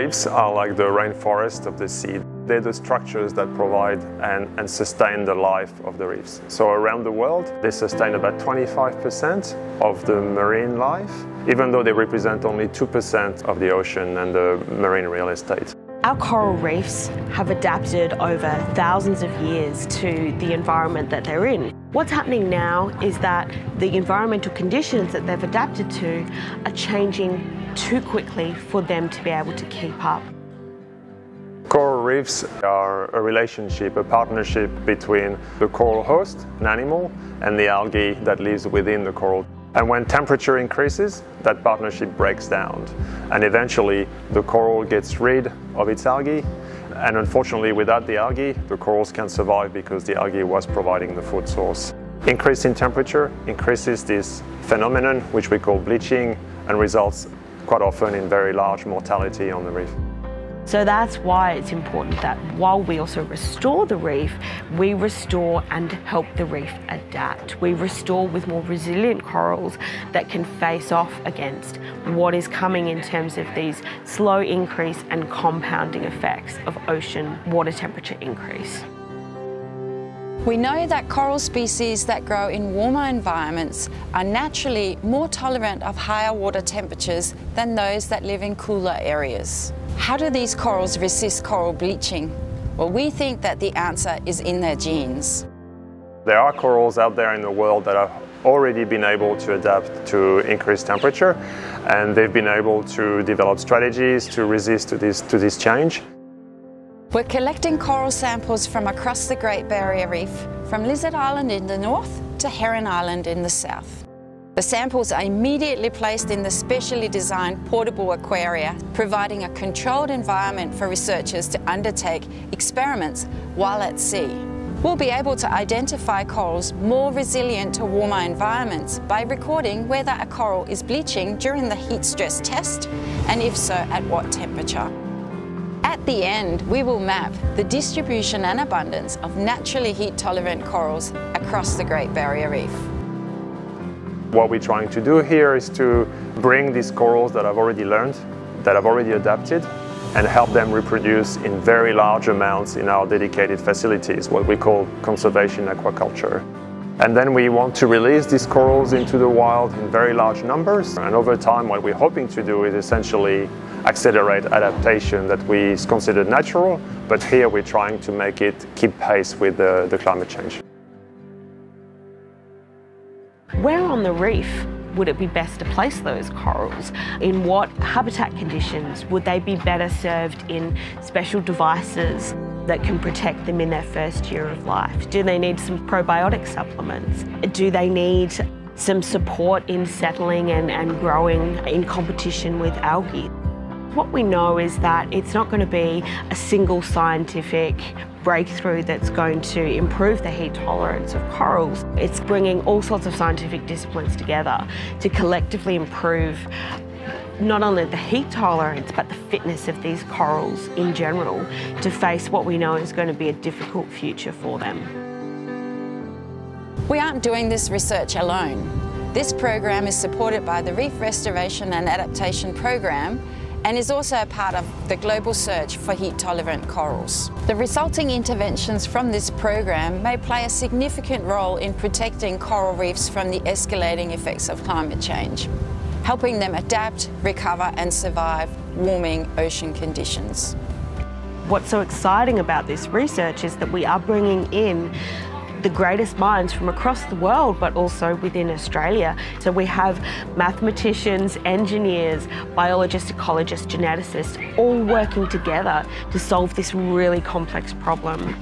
reefs are like the rainforest of the sea. They're the structures that provide and, and sustain the life of the reefs. So around the world, they sustain about 25% of the marine life, even though they represent only 2% of the ocean and the marine real estate. Our coral reefs have adapted over thousands of years to the environment that they're in. What's happening now is that the environmental conditions that they've adapted to are changing too quickly for them to be able to keep up. Coral reefs are a relationship, a partnership between the coral host, an animal, and the algae that lives within the coral. And when temperature increases, that partnership breaks down. And eventually, the coral gets rid of its algae. And unfortunately, without the algae, the corals can't survive because the algae was providing the food source. Increase in temperature increases this phenomenon, which we call bleaching, and results quite often in very large mortality on the reef. So that's why it's important that while we also restore the reef, we restore and help the reef adapt. We restore with more resilient corals that can face off against what is coming in terms of these slow increase and compounding effects of ocean water temperature increase. We know that coral species that grow in warmer environments are naturally more tolerant of higher water temperatures than those that live in cooler areas. How do these corals resist coral bleaching? Well, we think that the answer is in their genes. There are corals out there in the world that have already been able to adapt to increased temperature and they've been able to develop strategies to resist to this, to this change. We're collecting coral samples from across the Great Barrier Reef, from Lizard Island in the north to Heron Island in the south. The samples are immediately placed in the specially designed portable aquaria, providing a controlled environment for researchers to undertake experiments while at sea. We'll be able to identify corals more resilient to warmer environments by recording whether a coral is bleaching during the heat stress test, and if so, at what temperature. At the end, we will map the distribution and abundance of naturally heat-tolerant corals across the Great Barrier Reef. What we're trying to do here is to bring these corals that I've already learned, that I've already adapted, and help them reproduce in very large amounts in our dedicated facilities, what we call conservation aquaculture. And then we want to release these corals into the wild in very large numbers. And over time, what we're hoping to do is essentially accelerate adaptation that we consider natural, but here we're trying to make it keep pace with the, the climate change. Where on the reef would it be best to place those corals? In what habitat conditions? Would they be better served in special devices that can protect them in their first year of life? Do they need some probiotic supplements? Do they need some support in settling and, and growing in competition with algae? What we know is that it's not going to be a single scientific breakthrough that's going to improve the heat tolerance of corals. It's bringing all sorts of scientific disciplines together to collectively improve not only the heat tolerance but the fitness of these corals in general to face what we know is going to be a difficult future for them. We aren't doing this research alone. This program is supported by the Reef Restoration and Adaptation Program and is also a part of the global search for heat-tolerant corals. The resulting interventions from this program may play a significant role in protecting coral reefs from the escalating effects of climate change, helping them adapt, recover and survive warming ocean conditions. What's so exciting about this research is that we are bringing in the greatest minds from across the world, but also within Australia. So we have mathematicians, engineers, biologists, ecologists, geneticists, all working together to solve this really complex problem.